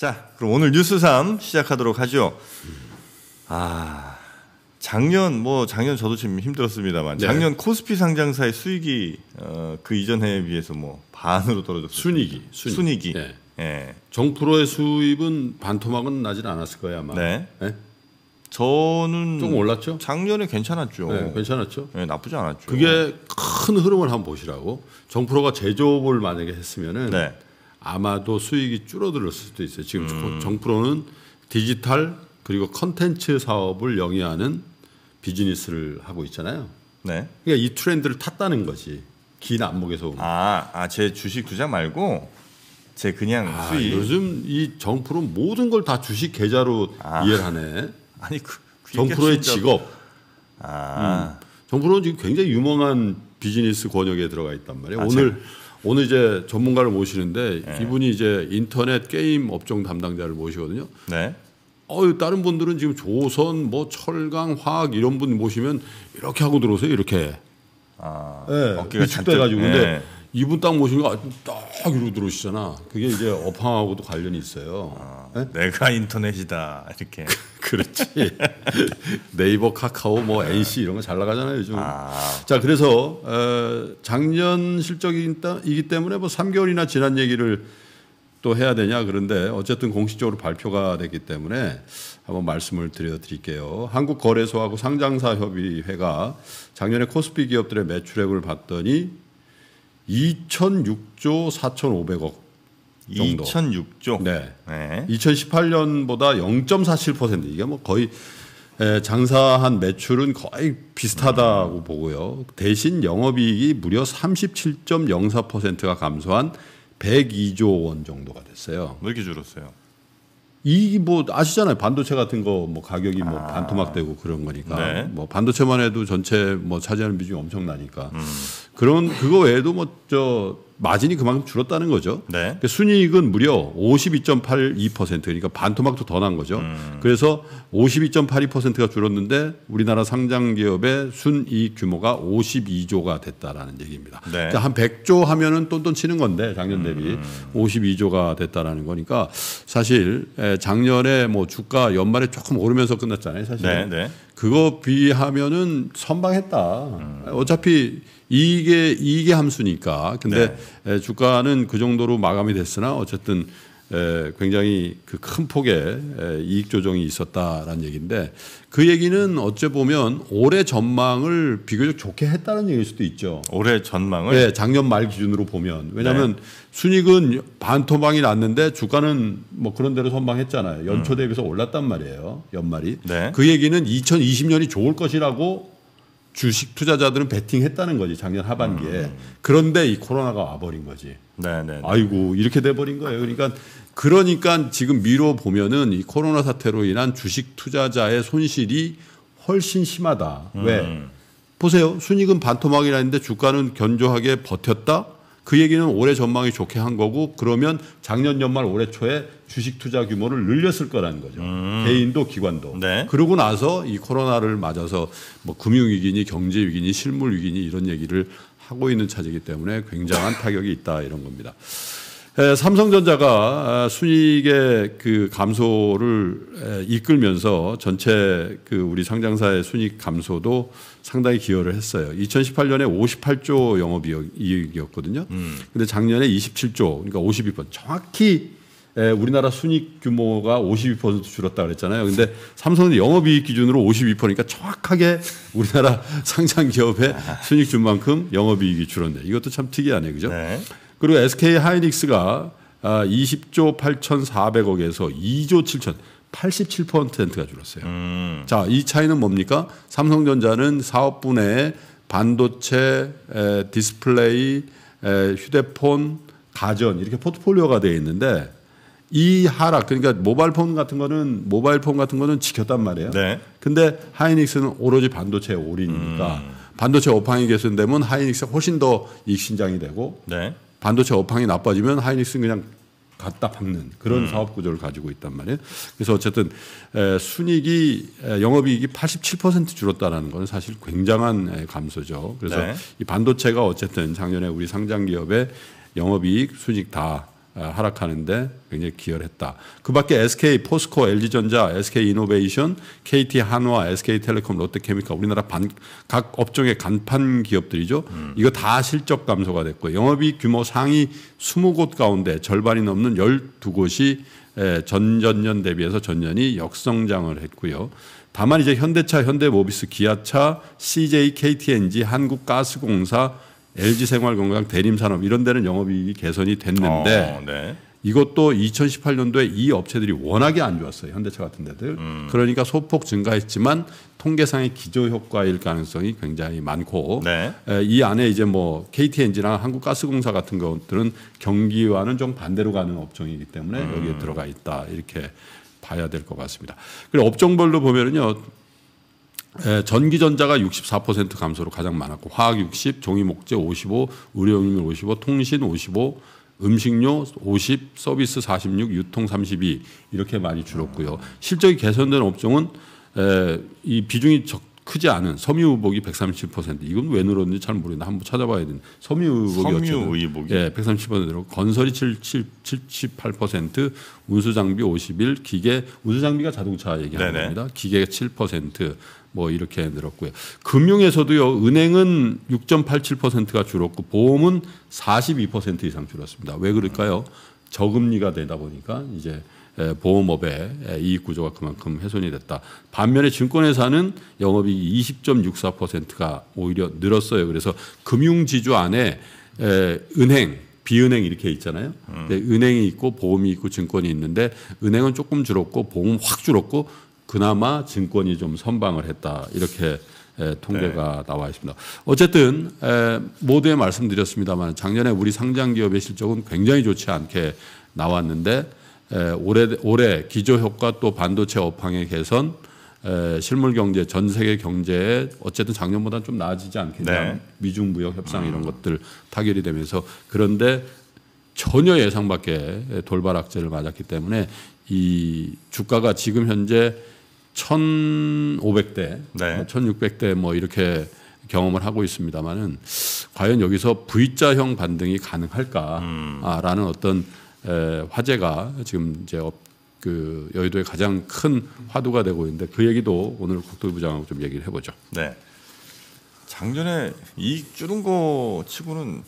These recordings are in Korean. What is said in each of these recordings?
자, 그럼 오늘 뉴스 3 시작하도록 하죠. 아, 작년 뭐 작년 저도 지금 힘들었습니다만 네. 작년 코스피 상장사의 수익이 어, 그 이전 해에 비해서 뭐 반으로 떨어졌어요. 순이기, 순- 순이기. 네. 예. 정프로의 수입은 반토막은 나진 않았을 거예요 아마. 네. 네? 저는 조금 올랐죠? 작년에 괜찮았죠. 네, 괜찮았죠. 예, 나쁘지 않았죠. 그게 큰 흐름을 한번 보시라고. 정프로가 제조업을 만약에 했으면은 네. 아마도 수익이 줄어들었을 수도 있어요. 지금 음. 정프로는 디지털 그리고 컨텐츠 사업을 영위하는 비즈니스를 하고 있잖아요. 네. 그러니까 이 트렌드를 탔다는 거지. 긴 안목에서. 아, 아, 제 주식 투자 말고 제 그냥 아, 수익. 요즘 이 정프로 모든 걸 다 주식 계좌로 아. 이해를 하네. 아니 그 그게 정프로의 진짜- 직업. 아, 정프로는 지금 굉장히 유명한 비즈니스 권역에 들어가 있단 말이에요. 아, 오늘 오늘 이제 전문가를 모시는데 네. 이분이 이제 인터넷 게임 업종 담당자를 모시거든요. 네. 어유 다른 분들은 지금 조선 뭐 철강 화학 이런 분 모시면 이렇게 하고 들어오세요. 이렇게. 아, 네, 어깨가 위축돼 가지고 근데 네. 이분 딱 모시는 거 딱 이러고 들어오시잖아. 그게 이제 업황하고도 관련이 있어요. 네? 내가 인터넷이다 이렇게. 그렇지. 네이버, 카카오, 뭐 NC 이런 거 잘 나가잖아요 요즘. 아, 자 그래서 어, 작년 실적이기 때문에 뭐 3개월이나 지난 얘기를 또 해야 되냐 그런데 어쨌든 공식적으로 발표가 됐기 때문에 한번 말씀을 드려드릴게요. 한국거래소하고 상장사 협의회가 작년에 코스피 기업들의 매출액을 봤더니 2,006조 4,500억 정도. 2006조. 네. 네. 2018년보다 0.47% 이게 뭐 거의 에, 장사한 매출은 거의 비슷하다고 보고요. 대신 영업이익이 무려 37.04%가 감소한 102조 원 정도가 됐어요. 왜 이렇게 줄었어요? 이뭐 아시잖아요. 반도체 같은 거 뭐 가격이 뭐 반토막되고 그런 거니까. 네. 뭐 반도체만 해도 전체 뭐 차지하는 비중이 엄청나니까. 그런 그거 외에도 뭐 저 마진이 그만큼 줄었다는 거죠. 네. 그러니까 순이익은 무려 52.82% 그러니까 반토막도 더 난 거죠. 그래서 52.82%가 줄었는데 우리나라 상장 기업의 순이익 규모가 52조가 됐다라는 얘기입니다. 네. 그러니까 한 100조 하면은 똔똔 치는 건데 작년 대비 52조가 됐다라는 거니까 사실 에, 작년에 뭐 주가 연말에 조금 오르면서 끝났잖아요, 사실. 네, 네. 그거 비하면은 선방했다. 어차피 이게 이게 함수니까. 근데 에, 주가는 그 정도로 마감이 됐으나 어쨌든 에, 굉장히 그 큰 폭의 에, 이익 조정이 있었다라는 얘기인데 그 얘기는 어째 보면 올해 전망을 비교적 좋게 했다는 얘기일 수도 있죠. 올해 전망을 네, 작년 말 기준으로 보면 왜냐하면 순익은 반토막이 났는데 주가는 뭐 그런 대로 선방했잖아요. 연초 대비해서 올랐단 말이에요. 연말이. 네. 그 얘기는 2020년이 좋을 것이라고 주식 투자자들은 베팅했다는 거지 작년 하반기에. 그런데 이 코로나가 와버린 거지. 네, 네. 아이고 이렇게 돼버린 거예요. 그러니까 그러니까 지금 미뤄 보면은 이 코로나 사태로 인한 주식 투자자의 손실이 훨씬 심하다. 왜? 보세요. 순익은 반토막이라 했는데 주가는 견조하게 버텼다. 그 얘기는 올해 전망이 좋게 한 거고 그러면 작년 연말 올해 초에 주식 투자 규모를 늘렸을 거라는 거죠. 개인도 기관도. 네. 그러고 나서 이 코로나를 맞아서 뭐 금융 위기니 경제 위기니 실물 위기니 이런 얘기를 하고 있는 차지기 때문에 굉장한 타격이 있다 이런 겁니다. 에, 삼성전자가 아, 순이익의 그 감소를 에, 이끌면서 전체 그 우리 상장사의 순이익 감소도 상당히 기여를 했어요. 2018년에 58조 영업이익이었거든요. 근데 작년에 27조, 그러니까 52%. 정확히 에, 우리나라 순이익 규모가 52% 줄었다 그랬잖아요. 근데 삼성은 영업이익 기준으로 52%니까 정확하게 우리나라 상장 기업의 순이익 준 만큼 영업이익이 줄었네. 이것도 참 특이하네, 그죠? 네. 그리고 SK 하이닉스가 아, 20조 8,400억에서 2조 7천 87%가 줄었어요. 음. 자, 이 차이는 뭡니까? 삼성전자는 사업 분야에 반도체, 에, 디스플레이, 에, 휴대폰, 가전 이렇게 포트폴리오가 되어 있는데 이 하락 그러니까 모바일 폰 같은 거는 모바일 폰 같은 거는 지켰단 말이에요. 네. 근데 하이닉스는 오로지 반도체 올인이니까 음. 반도체 업황이 개선되면 하이닉스가 훨씬 더 이익 신장이 되고 네. 반도체 업황이 나빠지면 하이닉스는 그냥 갖다 박는 음. 그런 사업 구조를 가지고 있단 말이에요. 그래서 어쨌든 에, 영업이익이 87% 줄었다라는 건 사실 굉장한 에, 감소죠. 그래서 네. 이 반도체가 어쨌든 작년에 우리 상장 기업의 영업이익, 순이익 다 아, 하락하는데 굉장히 기여했다. 그 밖에 SK 포스코, LG전자, SK 이노베이션, KT 한화, SK텔레콤, 롯데케미칼 우리나라 반, 각 업종의 간판 기업들이죠. 음. 이거 다 실적 감소가 됐고 영업이익 규모 상위 20곳 가운데 절반이 넘는 12곳이 전전년 대비해서 전년이 역성장을 했고요. 다만 이제 현대차, 현대모비스, 기아차, CJ, KTNG, 한국가스공사 LG생활건강 대림산업 이런 데는 영업이익이 개선이 됐는데 어, 네. 이것도 2018년도에 이 업체들이 워낙에 안 좋았어요. 현대차 같은 데들. 음. 그러니까 소폭 증가했지만 통계상의 기저 효과일 가능성이 굉장히 많고 네. 이 안에 이제 뭐 KTNG나 한국가스공사 같은 것들은 경기와는 좀 반대로 가는 업종이기 때문에 음. 여기에 들어가 있다 이렇게 봐야 될 것 같습니다. 그리고 업종별로 보면은요. 전기전자가 64% 감소로 가장 많았고 화학 60, 종이목재 55, 의료용품 55, 통신 55, 음식료 50, 서비스 46, 유통 32 이렇게 많이 줄었고요. 실적이 개선된 업종은 이 비중이 적, 크지 않은 섬유의복이 137% 이건 왜 늘었는지 잘 모르겠는데 한번 찾아봐야 되는 섬유의복이 섬유의복이 예, 137%로 건설이 77, 78% 운수장비 51 기계 운수장비가 자동차 얘기하는 네네. 겁니다. 기계가 7% 뭐 이렇게 늘었고요. 금융에서도요. 은행은 6.87%가 줄었고 보험은 42% 이상 줄었습니다. 왜 그럴까요? 저금리가 되다 보니까 이제 보험업의 이익 구조가 그만큼 훼손이 됐다. 반면에 증권회사는 영업이익이 20.64%가 오히려 늘었어요. 그래서 금융지주 안에 은행, 비은행 이렇게 있잖아요. 음. 은행이 있고 보험이 있고 증권이 있는데 은행은 조금 줄었고 보험 확 줄었고 그나마 증권이 좀 선방을 했다 이렇게 통계가 네. 나와 있습니다. 어쨌든 모두에 말씀드렸습니다만 작년에 우리 상장 기업의 실적은 굉장히 좋지 않게 나왔는데 올해 올해 기조 효과 또 반도체 업황의 개선 실물 경제 전 세계 경제에 어쨌든 작년보다 좀 나아지지 않겠냐 네. 미중 무역 협상 이런 음. 것들 타결이 되면서 그런데 전혀 예상 밖의 돌발 악재를 맞았기 때문에 이 주가가 지금 현재 1,500대, 네. 1,600대 뭐 이렇게 경험을 하고 있습니다만은 과연 여기서 V자형 반등이 가능할까라는 음. 어떤 에, 화제가 지금 이제 그 여의도의 가장 큰 화두가 되고 있는데 그 얘기도 오늘 국토부장하고 좀 얘기를 해보죠. 네. 작년에 이익 줄은 거 치고는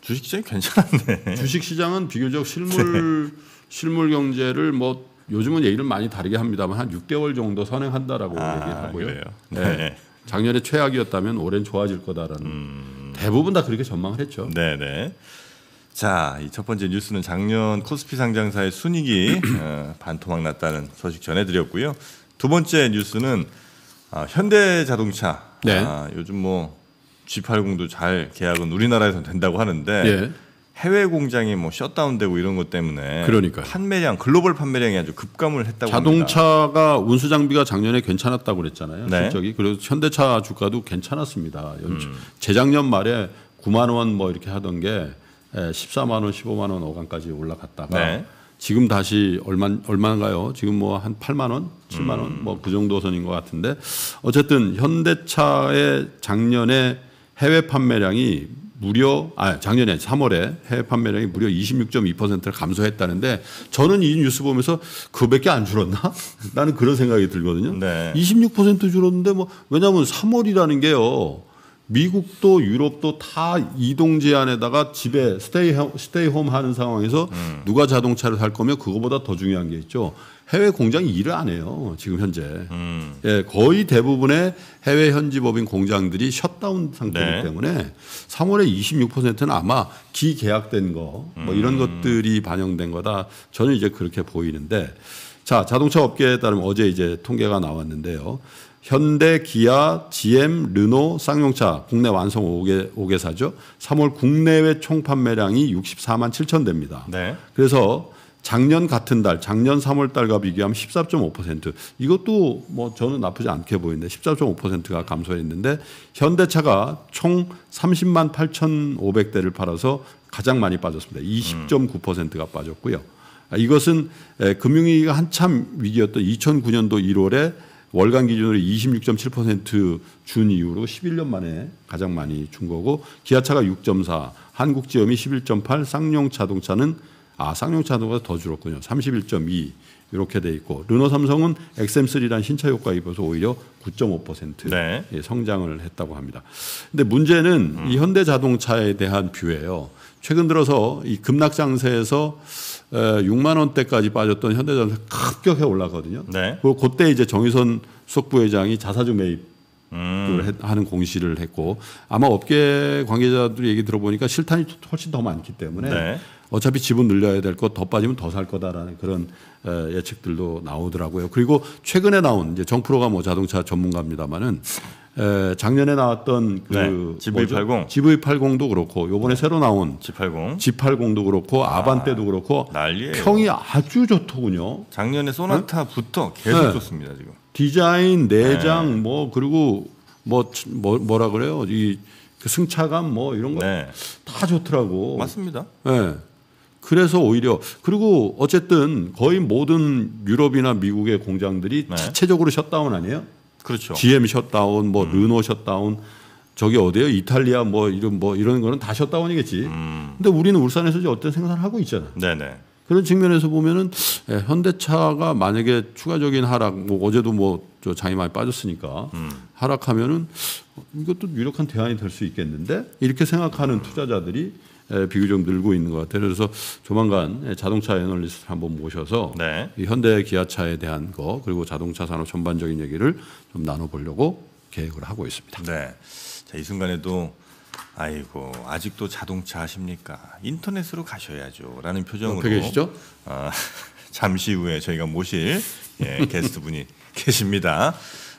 주식 시장이 괜찮았네. 주식 시장은 비교적 실물 네. 실물 경제를 뭐 요즘은 얘기를 많이 다르게 합니다만 한 6개월 정도 선행한다라고 아, 얘기하고요. 를 네. 네. 작년에 최악이었다면 올해는 좋아질 거다라는 음... 대부분 다 그렇게 전망을 했죠. 네, 네. 자, 이 첫 번째 뉴스는 작년 코스피 상장사의 순이익이 어, 반토막 났다는 소식 전해드렸고요. 두 번째 뉴스는 아, 현대자동차. 네. 아, 요즘 뭐 G80도 잘 계약은 우리나라에서 된다고 하는데 예. 해외 공장이 뭐 셧다운되고 이런 것 때문에 그러니까 판매량 글로벌 판매량이 아주 급감을 했다고 자동차가 합니다. 운수 장비가 작년에 괜찮았다고 그랬잖아요. 네. 실적이 그래서 현대차 주가도 괜찮았습니다. 음. 재작년 말에 9만 원 뭐 이렇게 하던 게 14만 원, 15만 원 어간까지 올라갔다가 네. 지금 다시 얼마 얼마인가요? 지금 뭐 한 8만 원, 7만 원, 음. 뭐그 정도 선인 것 같은데 어쨌든 현대차의 작년에 해외 판매량이 무려 아 작년에 3월에 해외 판매량이 무려 26.2%를 감소했다는데 저는 이 뉴스 보면서 그밖에 안 줄었나? 나는 그런 생각이 들거든요. 네. 26% 줄었는데 뭐 왜냐하면 3월이라는 게요. 미국도 유럽도 다 이동 제한에다가 집에 스테이 스테이 홈 하는 상황에서 음. 누가 자동차를 살 거면 그거보다 더 중요한 게 있죠. 해외 공장이 일을 안 해요. 지금 현재. 음. 예, 거의 대부분의 해외 현지 법인 공장들이 셧다운 상태이기 네. 때문에 3월에 26%는 아마 기계약된 거 뭐 이런 음. 것들이 반영된 거다. 저는 이제 그렇게 보이는데 자, 자동차 업계에 따르면 어제 이제 통계가 나왔는데요. 현대, 기아, GM, 르노, 쌍용차 국내 완성 5개, 5개사죠. 3월 국내외 총 판매량이 64만 7천 대입니다. 네. 그래서 작년 같은 달, 작년 3월 달과 비교하면 14.5% 이것도 뭐 저는 나쁘지 않게 보이는데 14.5%가 감소했는데 현대차가 총 30만 8,500대를 팔아서 가장 많이 빠졌습니다. 20.9%가 빠졌고요. 이것은 금융위기가 한참 위기였던 2009년도 1월에 월간 기준으로 26.7%준 이후로 11년 만에 가장 많이 준 거고 기아차가 6.4, 한국지염이 11.8, 쌍용 자동차는 아 쌍용 자동차가 더 줄었군요. 31.2 이렇게 돼 있고 르노 삼성은 XM3란 신차 효과 입어서 오히려 9.5% 네. 예, 성장을 했다고 합니다. 근데 문제는 음. 이 현대 자동차에 대한 뷰예요. 최근 들어서 이 급락 장세에서 에, 6만 원대까지 빠졌던 현대자동차 급격하게 올랐거든요. 네. 그 그때 이제 정의선 수석 부회장이 자사주 매입 음. 을 했- 하는 공시를 했고 아마 업계 관계자들이 얘기 들어보니까 실탄이 훨씬 더 많기 때문에 네. 어차피 지분 늘려야 될 것 더 빠지면 더 살 거다라는 그런 에, 예측들도 나오더라고요. 그리고 최근에 나온 이제 정프로가 뭐 자동차 전문가입니다만은 에, 작년에 나왔던 그 네, 뭐죠? GV80. GV80도 그렇고 요번에 새로 나온 G80 G80도 그렇고 아반떼도 그렇고 난리예요. 평이 아주 좋더군요. 작년에 소나타부터 계속 네. 좋습니다 지금. 디자인, 내장 뭐 그리고 뭐, 뭐 뭐라 그래요? 이그 승차감 뭐 이런 거다 네. 좋더라고. 맞습니다. 예. 그래서 오히려 그리고 어쨌든 거의 모든 유럽이나 미국의 공장들이 네. 자체적으로 셧다운 아니에요? 그렇죠. GM 셧다운, 뭐 르노 셧다운, 저기 어디요? 이탈리아 뭐 이런 뭐 이런 거는 다 셧다운이겠지. 음. 근데 우리는 울산에서 어떤 생산을 하고 있잖아. 네네. 그런 측면에서 보면은 예, 현대차가 만약에 추가적인 하락, 뭐 어제도 뭐 저 장이 많이 빠졌으니까 음. 하락하면은 이것도 유력한 대안이 될 수 있겠는데 이렇게 생각하는 투자자들이 예, 비교적 늘고 있는 것 같아요. 그래서 조만간 예, 자동차 애널리스트 한번 모셔서 네. 이 현대 기아차에 대한 거 그리고 자동차 산업 전반적인 얘기를 좀 나눠보려고 계획을 하고 있습니다. 네. 자, 이 순간에도 아이고 아직도 자동차 하십니까? 인터넷으로 가셔야죠라는 표정으로 계시죠? 아, 잠시 후에 저희가 모실 예, 게스트 분이 계십니다.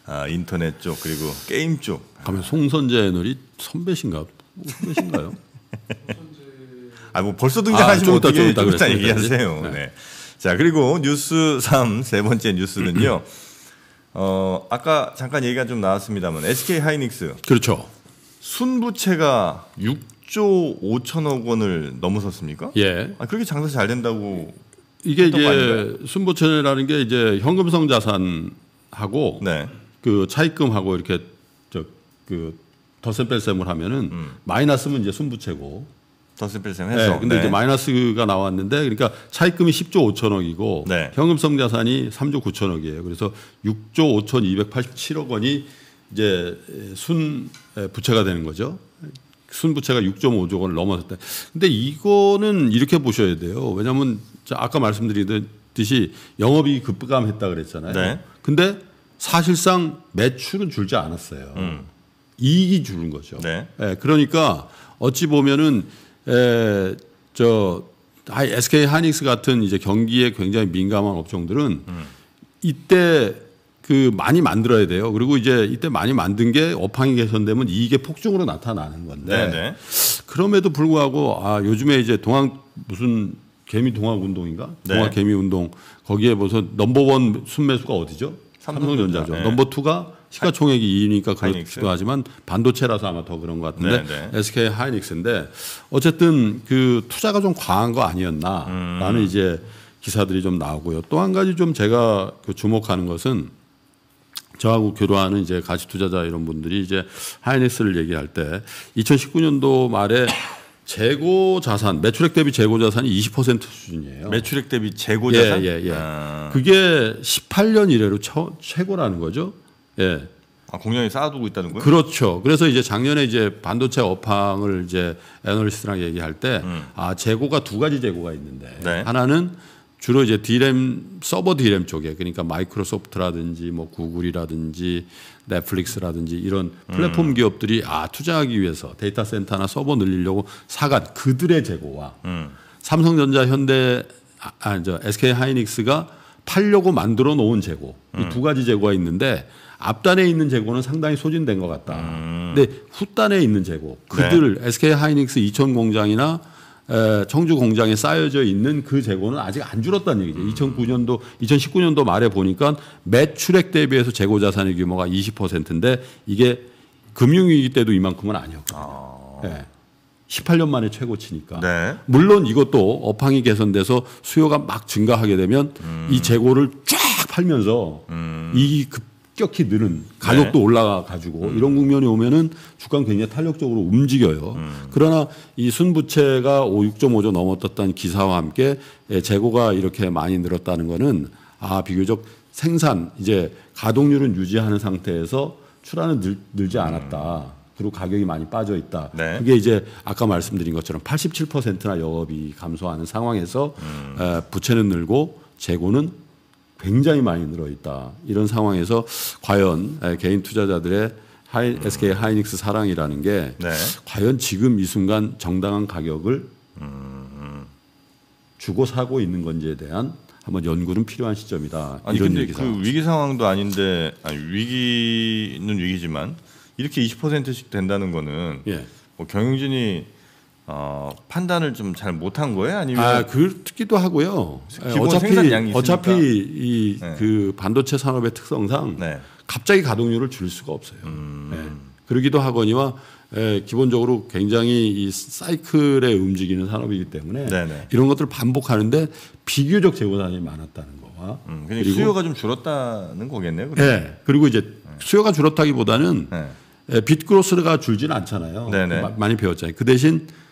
아, 인터넷 쪽 그리고 게임 쪽. 가면 송선재 애널이 선배신가? 선배신가요? 아, 뭐 벌써 등장하시면 아, 좀 이따, 어떻게 좀 이따 좀 이따 그랬어요. 얘기하세요. 네. 네. 자, 그리고 뉴스 3 세 번째 뉴스는요. 어, 아까 잠깐 얘기가 좀 나왔습니다만 SK 하이닉스 그렇죠. 순부채가 6조 5천억 원을 넘어섰습니까? 예. 아, 그렇게 장사 잘 된다고. 이게 이제 순부채라는 게 이제 현금성 자산하고 네. 그 차입금하고 이렇게 저그 덧셈 뺄셈을 하면은 음. 마이너스면 이제 순부채고. 더스필생 네, 해서. 근데 네. 이제 마이너스가 나왔는데 그러니까 차입금이 10조 5천억이고 네. 현금성 자산이 3조 9천억이에요. 그래서 6조 5,287억 원이 이제 순 부채가 되는 거죠. 순 부채가 6.5조 원을 넘어섰다. 근데 이거는 이렇게 보셔야 돼요. 왜냐하면 자, 아까 말씀드리듯이 영업이 급감했다 그랬잖아요. 네. 근데 사실상 매출은 줄지 않았어요. 음. 이익이 줄은 거죠. 네. 예, 그러니까 어찌 보면은 에, 저 SK 하이닉스 같은 이제 경기에 굉장히 민감한 업종들은 음. 이때 그 많이 만들어야 돼요. 그리고 이제 이때 많이 만든 게 업황이 개선되면 이익의 폭증으로 나타나는 건데 네, 네. 그럼에도 불구하고 아 요즘에 이제 동학 무슨 개미 동학 운동인가? 네. 동학 개미 운동 거기에 벌써 넘버원 순매수가 어디죠? 삼성전자. 삼성전자죠. 네. 넘버 투가 시가총액이 2위니까 하이닉스. 그렇기도 하지만 반도체라서 아마 더 그런 것 같은데 네, SK 하이닉스인데 어쨌든 그 투자가 좀 과한 거 아니었나라는 음. 이제 기사들이 좀 나오고요. 또 한 가지 좀 제가 그 주목하는 것은 저하고 교류하는 이제 가치 투자자 이런 분들이 이제 하이닉스를 얘기할 때 2019년도 말에 재고 자산 매출액 대비 재고 자산이 20% 수준이에요. 매출액 대비 재고 자산. 예, 예, 예. 아, 그게 18년 이래로 처, 최고라는 거죠. 예. 아, 공장에 쌓아두고 있다는 거예요? 그렇죠. 그래서 이제 작년에 이제 반도체 업황을 이제 애널리스트랑 얘기할 때, 음. 아, 재고가 두 가지 재고가 있는데, 네. 하나는 주로 이제 디램, 서버 디램 쪽에, 그러니까 마이크로소프트라든지 뭐 구글이라든지 넷플릭스라든지 이런 음. 플랫폼 기업들이 아, 투자하기 위해서 데이터 센터나 서버 늘리려고 사간 그들의 재고와 음. 삼성전자, 현대, 아, 아, 저 SK 하이닉스가 팔려고 만들어 놓은 재고 이두 가지 재고가 있는데 앞단에 있는 재고는 상당히 소진된 것 같다. 근데 후단에 있는 재고 그들 SK 하이닉스 이천 공장이나 에, 청주 공장에 쌓여져 있는 그 재고는 아직 안 줄었다는 얘기죠. 2009년도, 2019년도 말에 보니까 매출액 대비해서 재고 자산의 규모가 20%인데 이게 금융위기 때도 이만큼은 아니었거든요. 예. 18년 만에 최고치니까. 네. 물론 이것도 업황이 개선돼서 수요가 막 증가하게 되면 이 재고를 쫙 팔면서 이익이 급, 급격히 느는 가격도 올라가 가지고 이런 국면이 오면은 주가는 굉장히 탄력적으로 움직여요. 그러나 이 순부채가 5, 6.5조 넘었던 기사와 함께 예, 재고가 이렇게 많이 늘었다는 거는 아 비교적 생산 이제 가동률은 유지하는 상태에서 출하는 늘, 늘지 않았다. 그리고 가격이 많이 빠져 있다. 네. 그게 이제 아까 말씀드린 것처럼 87%나 영업이 감소하는 상황에서 에, 부채는 늘고 재고는 굉장히 많이 늘어 있다. 이런 상황에서 과연 에, 개인 투자자들의 하이, SK 하이닉스 사랑이라는 게 네. 과연 지금 이 순간 정당한 가격을 주고 사고 있는 건지에 대한 한번 연구는 필요한 시점이다. 아니 이런 근데 얘기 그 위기 상황도 아닌데 아니, 위기는 위기지만 이렇게 20%씩 된다는 거는 예. 뭐 경영진이 어, 판단을 좀 잘 못한 거예요? 아니면 아, 그렇기도 하고요. 예, 어차피. 어차피 이 네. 그 반도체 산업의 특성상 네. 갑자기 가동률을 줄일 수가 없어요. 예. 그러기도 하거니와 예, 기본적으로 굉장히 이 사이클에 움직이는 산업이기 때문에 네네. 이런 것들을 반복하는데 비교적 재고산이 많았다는 거와 음, 그냥 수요가 좀 줄었다는 거겠네요. 그럼. 예. 그리고 이제 수요가 줄었다기보다는 네. 에, 빗그로스가 줄지는 않잖아요. 네네. 마- 많이 배웠잖아요. 그 대신 에,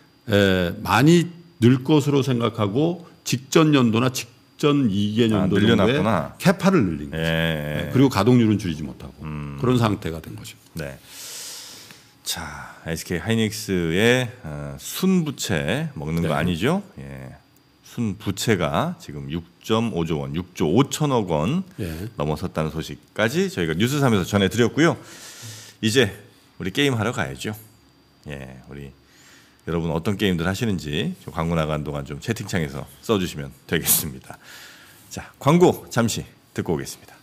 많이 늘 것으로 생각하고 직전 연도나 직전 2개 아, 정도에. 캐파를 늘린 예. 거죠. 예. 그리고 가동률은 줄이지 못하고 그런 상태가 된 거죠. 네. 자, SK 하이닉스의 어, 순부채 먹는 거 네. 아니죠? 예. 순부채가 지금 6.5조 원, 6조 5천억 원 예. 넘어섰다는 소식까지 저희가 뉴스 3에서 전해드렸고요. 이제 우리 게임 하러 가야죠. 예, 우리 여러분 어떤 게임들 하시는지 좀 광고 나간 동안 좀 채팅창에서 써주시면 되겠습니다. 자, 광고 잠시 듣고 오겠습니다.